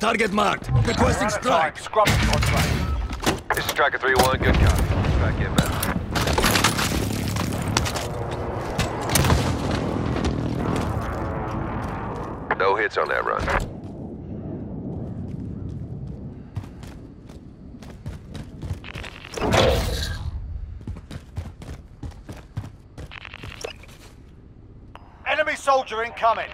Target marked. Requesting We're out of strike. Scrub the contract. This is Striker 3-1, good copy. Strike inbound. No hits on that run. Enemy soldier incoming.